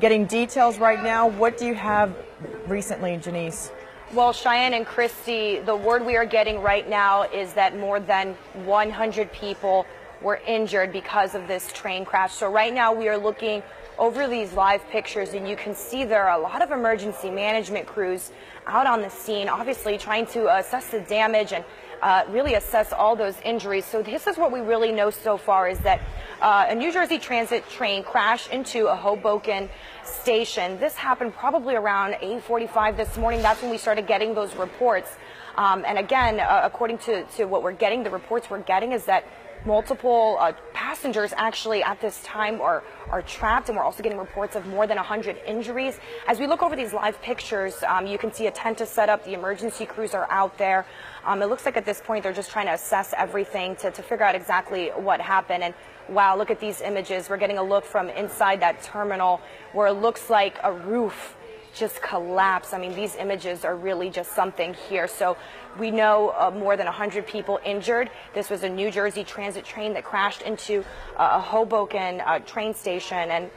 getting details right now. What do you have recently, Janice? Well, Cheyenne and Christy, the word we are getting right now is that more than 100 people were injured because of this train crash. So right now we are looking over these live pictures and you can see there are a lot of emergency management crews out on the scene, obviously trying to assess the damage and uh, really assess all those injuries. So this is what we really know so far is that uh, a New Jersey Transit train crashed into a Hoboken station. This happened probably around 8:45 this morning. That's when we started getting those reports. Um, and again, uh, according to, to what we're getting, the reports we're getting is that multiple uh, passengers actually at this time are, are trapped, and we're also getting reports of more than 100 injuries. As we look over these live pictures, um, you can see a tent is set up. The emergency crews are out there. Um, it looks like at this point they're just trying to assess everything to, to figure out exactly what happened. And wow, look at these images. We're getting a look from inside that terminal where it looks like a roof just collapse. I mean, these images are really just something here. So we know uh, more than 100 people injured. This was a New Jersey transit train that crashed into uh, a Hoboken uh, train station. And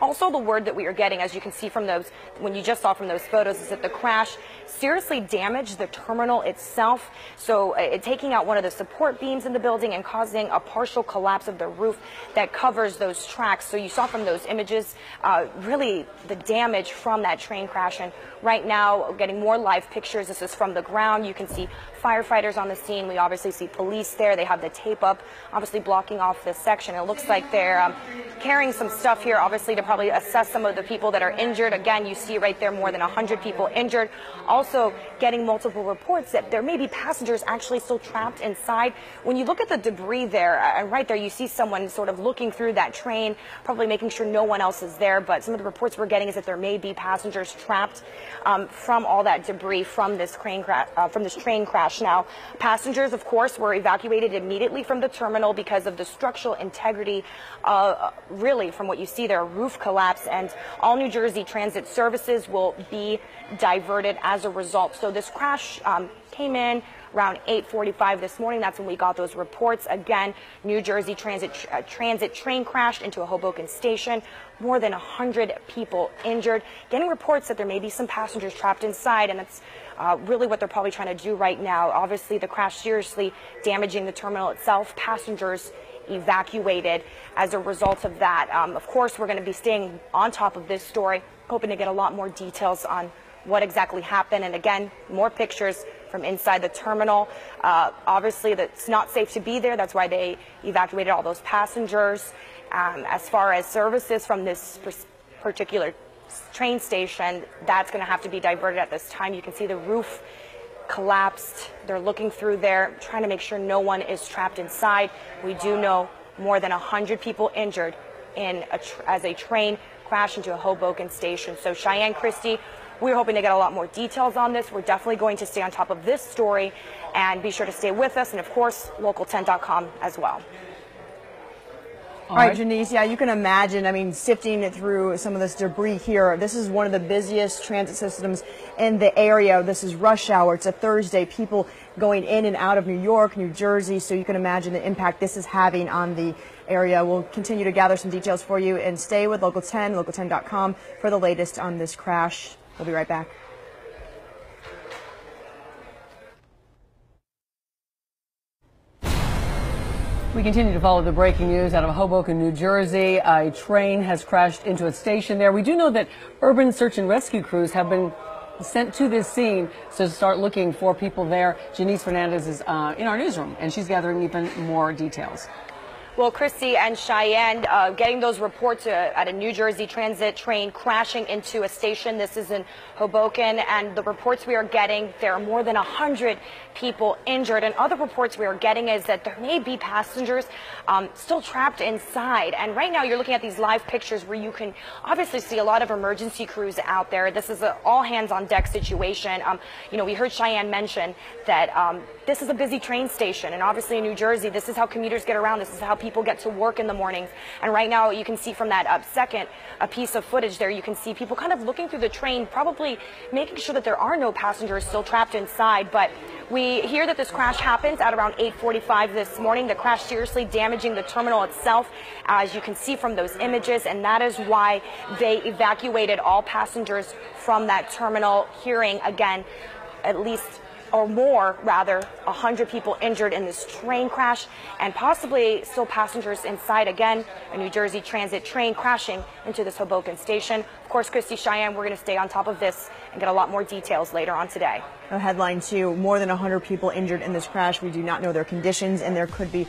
also the word that we are getting, as you can see from those, when you just saw from those photos, is that the crash seriously damaged the terminal itself. So uh, taking out one of the support beams in the building and causing a partial collapse of the roof that covers those tracks. So you saw from those images, uh, really the damage from that train crash. And right now, getting more live pictures. This is from the ground. You can see firefighters on the scene. We obviously see police there. They have the tape up, obviously blocking off this section. It looks like they're um, carrying some stuff here, obviously to probably assess some of the people that are injured. Again, you see right there more than 100 people injured. Also getting multiple reports that there may be passengers actually still trapped inside. When you look at the debris there, uh, right there you see someone sort of looking through that train, probably making sure no one else is there. But some of the reports we're getting is that there may be passengers trapped um, from all that debris from this crane cra- uh, from this train crash. Now, passengers, of course, were evacuated immediately from the terminal because of the structural integrity. Uh, really, from what you see there, roof collapse, and all New Jersey transit services will be diverted as a result. So this crash um, came in around 8:45 this morning. That's when we got those reports. Again, New Jersey Transit uh, transit train crashed into a Hoboken station. More than 100 people injured. Getting reports that there may be some passengers trapped inside, and that's uh, really what they're probably trying to do right now. Obviously, the crash seriously damaging the terminal itself. Passengers evacuated as a result of that. Um, of course, we're going to be staying on top of this story, hoping to get a lot more details on what exactly happened. And again, more pictures from inside the terminal. Uh, obviously, it's not safe to be there. That's why they evacuated all those passengers. Um, as far as services from this particular train station, that's going to have to be diverted at this time. You can see the roof collapsed. They're looking through there, trying to make sure no one is trapped inside. We do know more than 100 people injured in a as a train crashed into a Hoboken station. So Cheyenne Christie, we're hoping to get a lot more details on this. We're definitely going to stay on top of this story and be sure to stay with us and, of course, local10.com as well. All right, Janice, yeah, you can imagine, I mean, sifting through some of this debris here. This is one of the busiest transit systems in the area. This is rush hour. It's a Thursday. People going in and out of New York, New Jersey, so you can imagine the impact this is having on the area. We'll continue to gather some details for you and stay with Local 10, local10.com for the latest on this crash. We'll be right back. We continue to follow the breaking news out of Hoboken, New Jersey. A train has crashed into a station there. We do know that urban search and rescue crews have been sent to this scene to start looking for people there. Janice Fernandez is uh, in our newsroom, and she's gathering even more details. Well, Christy and Cheyenne uh, getting those reports uh, at a New Jersey transit train crashing into a station. This is in Hoboken, and the reports we are getting, there are more than 100 people injured. And other reports we are getting is that there may be passengers um, still trapped inside. And right now, you're looking at these live pictures where you can obviously see a lot of emergency crews out there. This is an all hands on deck situation. Um, you know, we heard Cheyenne mention that um, this is a busy train station, and obviously in New Jersey, this is how commuters get around. This is how people people get to work in the mornings. And right now, you can see from that up second, a piece of footage there, you can see people kind of looking through the train, probably making sure that there are no passengers still trapped inside. But we hear that this crash happens at around 8:45 this morning. The crash seriously damaging the terminal itself, as you can see from those images, and that is why they evacuated all passengers from that terminal. Hearing again, at least or more, rather, 100 people injured in this train crash and possibly still passengers inside. Again, a New Jersey Transit train crashing into this Hoboken station. Of course, Christy Cheyenne, we're going to stay on top of this and get a lot more details later on today. A headline, too, more than 100 people injured in this crash. We do not know their conditions, and there could be